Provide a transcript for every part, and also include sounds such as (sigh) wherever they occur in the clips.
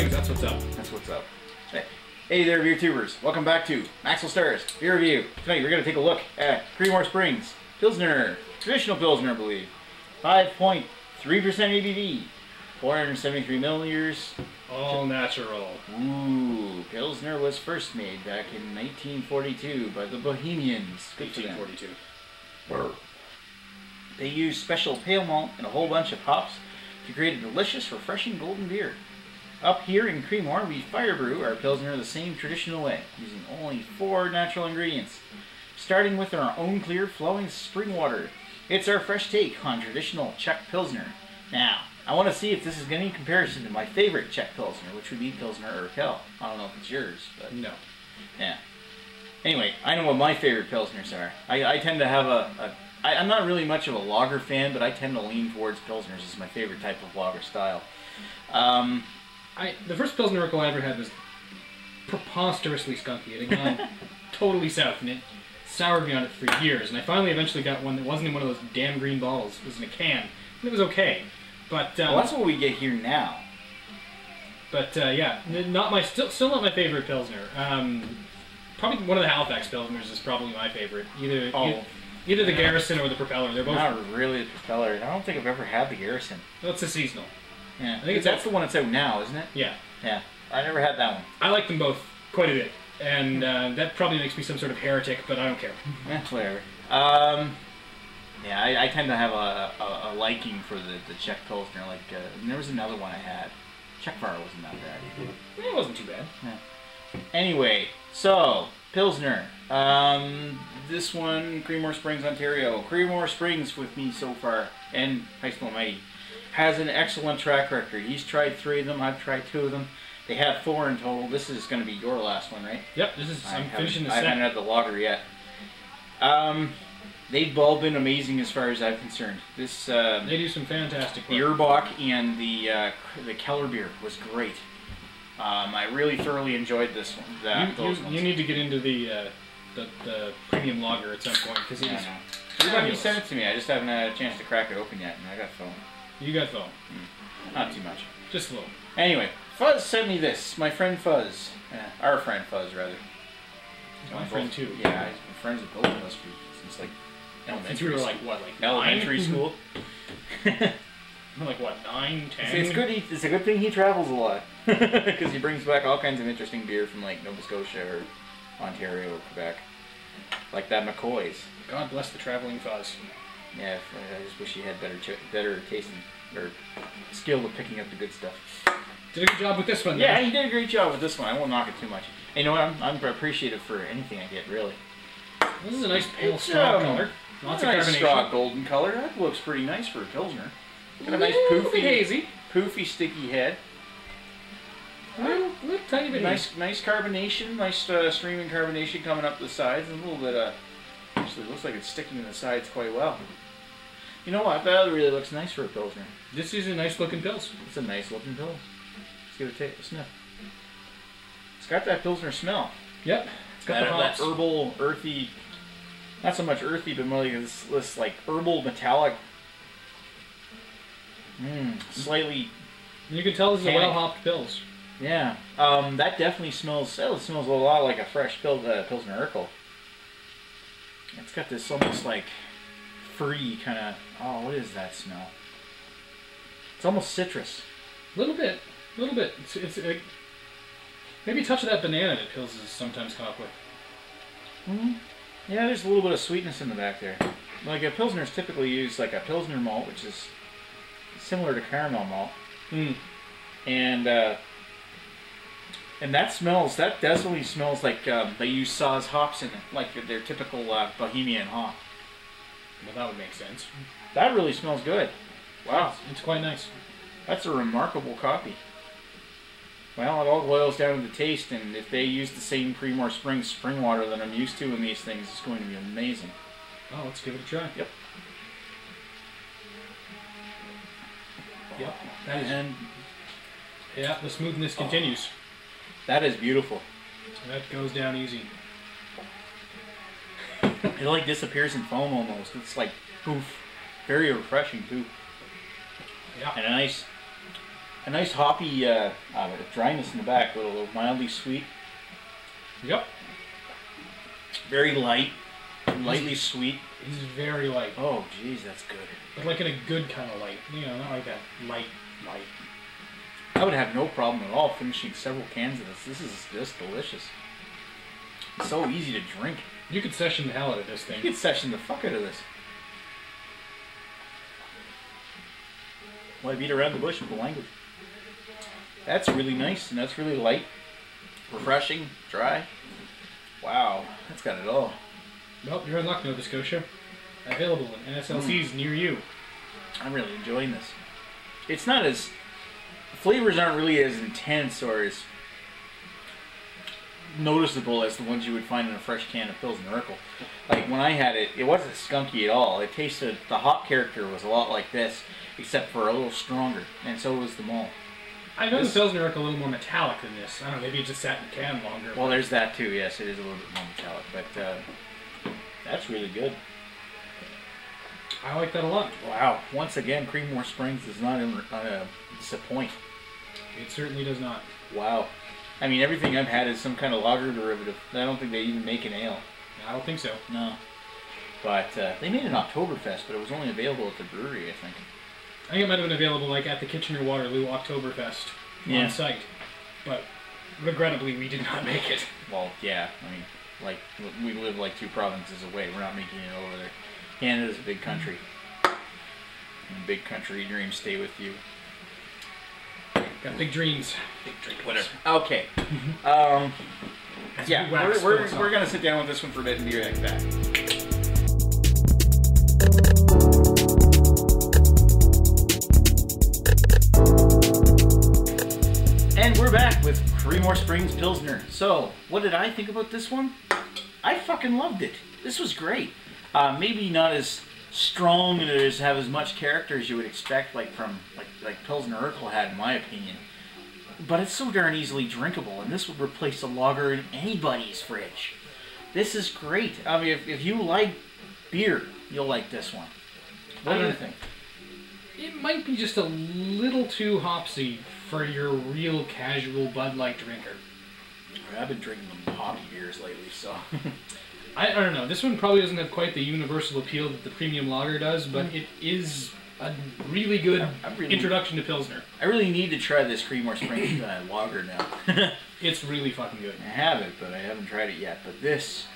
Springs, that's what's up. That's what's up. Hey, hey there, beer tubers. Welcome back to Maxwell Starr's Beer Review. Tonight we're going to take a look at Creemore Springs Pilsner, traditional Pilsner, I believe. 5.3% ABV, 473 milliliters. All natural. Ooh, Pilsner was first made back in 1942 by the Bohemians. Good for them. 1842. They used special pale malt and a whole bunch of hops to create a delicious, refreshing golden beer. Up here in Creemore, we fire brew our Pilsner the same traditional way, using only four natural ingredients. Starting with our own clear flowing spring water. It's our fresh take on traditional Czech Pilsner. Now, I want to see if this is any comparison to my favorite Czech Pilsner, which would be Pilsner Urquell. I don't know if it's yours, but No. yeah. Anyway, I know what my favorite pilsners are. I, I tend to have a, a I, I'm not really much of a lager fan, but I tend to lean towards pilsners as my favorite type of lager style. Um, I the first Pilsner Urquell I ever had was preposterously skunky. It had gone (laughs) totally south, and it soured me on it for years. And I finally eventually got one that wasn't in one of those damn green bottles. It was in a can, and it was okay. But um, well, that's what we get here now. but uh, yeah, not my still still not my favorite Pilsner. Um, probably one of the Halifax Pilsners is probably my favorite. Either Oh. e- either the Garrison or the Propeller. They're both. Not really the propeller. I don't think I've ever had the Garrison. That's a seasonal. Yeah, I think it's that's the one that's out now, isn't it? Yeah. Yeah, I never had that one. I like them both quite a bit, and uh, that probably makes me some sort of heretic, but I don't care. Eh, whatever. Um, yeah, I, I tend to have a, a, a liking for the, the Czech Pilsner. Like, uh, there was another one I had. Czech Fire wasn't that bad. It wasn't too bad. Yeah. Anyway, so Pilsner. Um, this one, Creemore Springs, Ontario. Creemore Springs with me so far, and High School Mighty, has an excellent track record. He's tried three of them. I've tried two of them. They have four in total. This is going to be your last one, right? Yep, this is. I I'm finishing the I haven't had the lager yet. Um, they've all been amazing as far as I'm concerned. This uh, They do some fantastic the work. Urbock and the uh, the Keller beer was great. Um, I really thoroughly enjoyed this one. That, You, you, you need to get into the uh, the, the premium lager at some point because it Yeah, is. I know. Everybody sent it to me. I just haven't had a chance to crack it open yet, and I got phone. You got phone, Not too much. just a little. Anyway, Fuzz sent me this. My friend Fuzz, uh, our friend Fuzz, rather. My Both- friend too. Yeah, he's been friends with both of us for- since like elementary. Since we were school. like what, like elementary nine? (laughs) school. (laughs) Like what, nine, ten? it's good. He, it's a good thing he travels a lot (laughs) because he brings back all kinds of interesting beer from like Nova Scotia or Ontario or Quebec, like that McCoy's. God bless the traveling fuzz. Yeah, I just wish he had better better taste or skill of picking up the good stuff. Did a good job with this one. Yeah, he did a great job with this one. I won't knock it too much. And you know what? I'm, I'm appreciative for anything I get, really. This is a nice pale straw um, color. Lots of nice carbonation. straw golden color. That looks pretty nice for a pilsner. Got a nice poofy, hazy. poofy, sticky head. Little, little tiny bit hazy. Nice, nice carbonation. Nice uh, streaming carbonation coming up the sides, and a little bit of. Actually, looks like it's sticking to the sides quite well. You know what? That really looks nice for a pilsner. This is a nice looking pills. It's a nice looking pill. Let's give it a take, a sniff. It's got that pilsner smell. Yep. It's got that, that herbal, earthy, not so much earthy, but more like this, this like herbal metallic, mm, slightly, You can tell this is a well hopped pills. yeah. Um, that definitely smells. That smells a lot like a fresh pil, uh, pilsner Urquell. It's got this almost like free kind of. Oh, what is that smell? It's almost citrus. A little bit. A little bit. It's, it's uh, maybe a touch of that banana that pills is sometimes come up with. hmm Yeah, there's a little bit of sweetness in the back there. Like a pilsner's typically used like a pilsner malt, which is similar to caramel malt. Mm. and uh, and that smells that definitely smells like um, they use Saaz hops in it, like their typical uh, Bohemian hop. Well, that would make sense. That really smells good. Wow, It's, quite nice. that's a remarkable copy. Well, it all boils down to the taste, and if they use the same Creemore Springs spring water that I'm used to in these things, it's going to be amazing. Oh, let's give it a try. Yep. Yep. That is, And yeah, the smoothness continues. That is beautiful. That goes down easy. It like disappears in foam almost. It's like poof. Very refreshing too. Yeah. And a nice A nice hoppy uh, uh, dryness in the back, a little, little mildly sweet. Yep. Very light, lightly sweet. He's very light, Oh, jeez, that's good. but like in a good kind of light. You know, not like that light, light. I would have no problem at all finishing several cans of this. This is just delicious. It's so easy to drink. You could session the hell out of this thing. You could session the fuck out of this. Why beat around the bush with the language? That's really nice and that's really light, refreshing, dry. Wow, that's got it all. Well, you're in luck, Nova Scotia. Available in hmm. NSLCs near you. I'm really enjoying this. It's not as flavors aren't really as intense or as noticeable as the ones you would find in a fresh can of Pilsner Urquell. Like when I had it, it wasn't skunky at all. It tasted the hop character was a lot like this, except for a little stronger, and so was the malt. I know This- the Pilsner Urquell a little more metallic than this. I don't know, maybe it just sat in the can longer. Well, there's that too. Yes, it is a little bit more metallic, but uh, that's really good. I like that a lot. Wow! Once again, Creemore Springs does not uh, disappoint. It certainly does not. Wow. I mean, everything I've had is some kind of lager derivative. I don't think they even make an ale. I don't think so. No. But uh, they made an Oktoberfest, but it was only available at the brewery, I think. I think it might have been available like at the Kitchener Waterloo Oktoberfest Yeah. on site, but regrettably we did not (laughs) make it. Well, yeah. I mean, like we live like two provinces away. We're not making it over there. Canada's a big country. And big country dreams stay with you. Got big dreams. Big dreams. Whatever. Okay. Um, yeah, we wax we're, we're, we're gonna sit down with this one for a bit and be right back. And we're back with Creemore Springs Pilsner. So, what did I think about this one? I fucking loved it. This was great. Uh, maybe not as strong and as have as much character as you would expect, like from like like Pilsner Urquell had, in my opinion. But it's so darn easily drinkable, and this would replace a lager in anybody's fridge. This is great. I mean, if, if you like beer, you'll like this one. What do you think? It might be just a little too hopsy for your real casual Bud Light drinker. I've been drinking hoppy beers lately, so. (laughs) I, I don't know. This one probably doesn't have quite the universal appeal that the premium lager does, but it is a really good really- introduction to Pilsner. I really need to try this Creemore Springs uh, lager now. (laughs) It's really fucking good. I have it, but I haven't tried it yet. But this,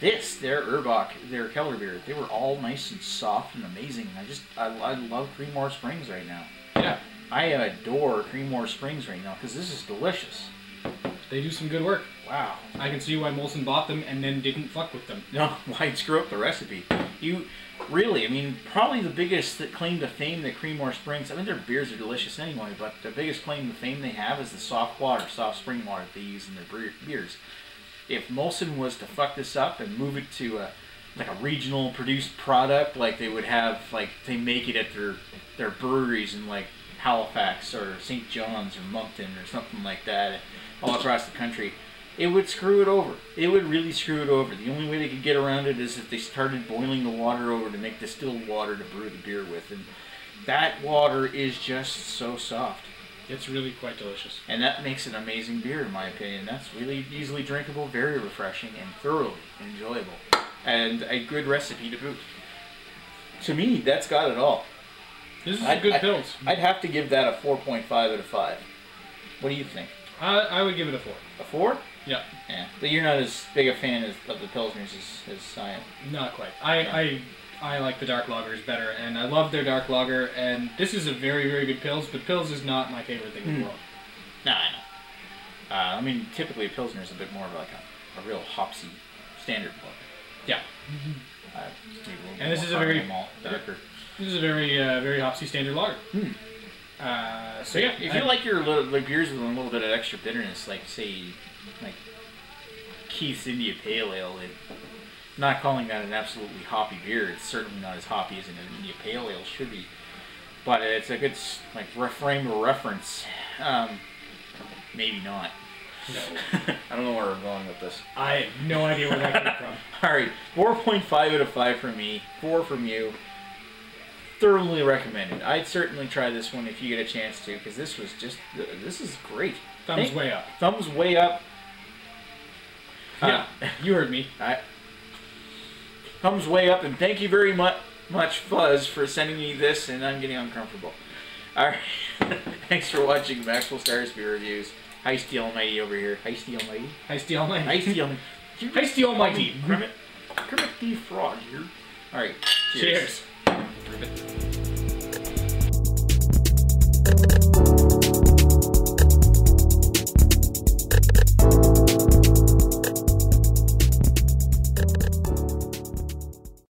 this, their Urbock, their Keller beer, they were all nice and soft and amazing. I just, I, I love Creemore Springs right now. Yeah, I adore Creemore Springs right now because this is delicious. They do some good work. Wow. I can see why Molson bought them and then didn't fuck with them. No, (laughs) why'd screw up the recipe? You really, I mean, probably the biggest that claim to fame that Creemore Springs. I mean, their beers are delicious anyway, but the biggest claim to fame they have is the soft water, soft spring water they use in their beers. If Molson was to fuck this up and move it to a like a regional produced product, like they would have, like they make it at their their breweries in like Halifax or St. John's or Moncton or something like that, all across the country it would screw it over. It would really screw it over. The only way they could get around it is if they started boiling the water over to make distilled water to brew the beer with. And that water is just so soft. It's really quite delicious. And that makes an amazing beer, in my opinion. That's really easily drinkable, very refreshing, and thoroughly enjoyable. And a good recipe to boot. To me, that's got it all. This is I'd- a good I- pills. I'd have to give that a 4.5 out of 5. What do you think? I, I would give it a four. A 4? Yeah, Yeah. But you're not as big a fan as, of the Pilsners as, as I am. not quite. I, I I like the dark lagers better, and I love their dark lager. And this is a very very good pills, but pills is not my favorite thing in Hmm. the world. No, I know. Uh, I mean, typically a pilsner is a bit more of like a, a real hopsy standard lager. Yeah, Uh, And this is a very- darker. This is a very uh, very hopsy standard lager. Hmm. Uh, so yeah, If I- you like your little, like beers with a little bit of extra bitterness, like say, like Keith's India Pale Ale, it, not calling that an absolutely hoppy beer. It's certainly not as hoppy as an India Pale Ale should be, but it's a good s- like frame of reference. Um, maybe not. no, (laughs) I don't know where we're going with this. I have no idea where that came from. (laughs) All right, four point five out of five from me, four from you. Thoroughly recommended. I'd certainly try this one if you get a chance to, because this was just this is great. Thumbs Thank- way up. Thumbs way up. Yeah, Uh, you heard me. I, thumbs way up, and thank you very much, much Fuzz, for sending me this, and I'm getting uncomfortable. Alright, (laughs) thanks for watching Maxwell Starr's Beer Reviews. Heisty Almighty over here. Heisty Almighty? Heisty Almighty. Heisty Almighty. Heisty Almighty. Kermit, Kermit the Frog here. Alright, cheers. Cheers. David.